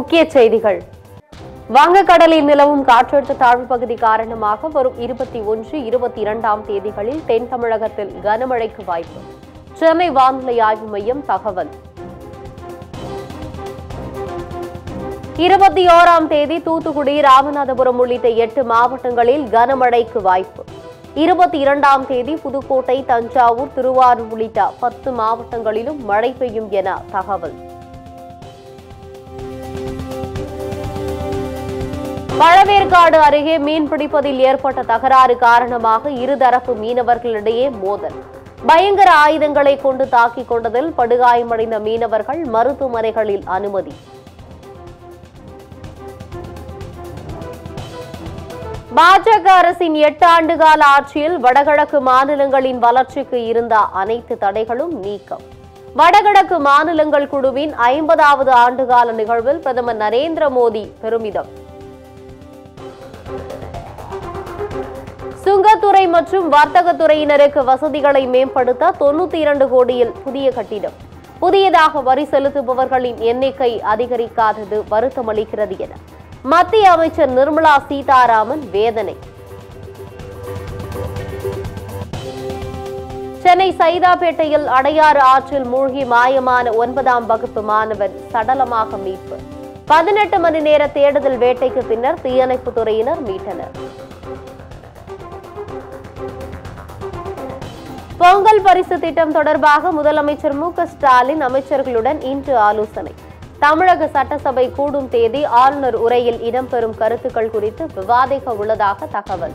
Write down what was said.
முக்கிய செய்திகள். வங்கக்கடலில் நிலவும் காற்றழுத்த தாழ்வு பகுதி காரணமாக வரும் இருபத்தி ஒன்று இருபத்தி இரண்டாம் தேதிகளில் தென் தமிழகத்தில் கனமழைக்கு வாய்ப்பு. சென்னை வானிலை ஆய்வு மையம் தகவல். இருபத்தி ஓராம் தேதி தூத்துக்குடி ராமநாதபுரம் உள்ளிட்ட எட்டு மாவட்டங்களில் கனமழைக்கு வாய்ப்பு. இருபத்தி இரண்டாம் தேதி புதுக்கோட்டை தஞ்சாவூர் திருவாரூர் உள்ளிட்ட பத்து மாவட்டங்களிலும் மழை பெய்யும் என தகவல். பழவேற்காடு அருகே மீன்பிடிப்பதில் ஏற்பட்ட தகராறு காரணமாக இருதரப்பு மீனவர்களிடையே மோதல். பயங்கர ஆயுதங்களை கொண்டு தாக்கிக் கொண்டதில் படுகாயமடைந்த மீனவர்கள் மருத்துவமனைகளில் அனுமதி. பாஜக அரசின் எட்டு ஆண்டுகால ஆட்சியில் வடகிழக்கு மாநிலங்களின் வளர்ச்சிக்கு இருந்த அனைத்து தடைகளும் நீக்கம். வடகிழக்கு மாநிலங்கள் குழுவின் ஐம்பதாவது ஆண்டுகால நிகழ்வில் பிரதமர் நரேந்திர மோடி பெருமிதம். சுங்கத்துறை மற்றும் வர்த்தகத்துறையினருக்கு வசதிகளை மேம்படுத்த தொண்ணூத்தி இரண்டு கோடியில் புதிய கட்டிடம். புதியதாக வரி செலுத்துபவர்களின் எண்ணிக்கை அதிகரிக்காதது வருத்தமளிக்கிறது என மத்திய அமைச்சர் நிர்மலா சீதாராமன் வேதனை. சென்னை சைதாப்பேட்டையில் அடையாறு ஆற்றில் மூழ்கி மாயமான ஒன்பதாம் வகுப்பு மாணவன் சடலமாக மீட்பு. பதினெட்டு மணி நேர தேடுதல் வேட்டைக்கு பின்னர் தீயணைப்புத் துறையினர் மீட்டனர். பொங்கல் பரிசு திட்டம் தொடர்பாக முதலமைச்சர் மு ஸ்டாலின் அமைச்சர்களுடன் இன்று ஆலோசனை. தமிழக சட்டசபை கூடும் தேதி ஆளுநர் உரையில் இடம்பெறும் கருத்துக்கள் குறித்து விவாதிக்க உள்ளதாக தகவல்.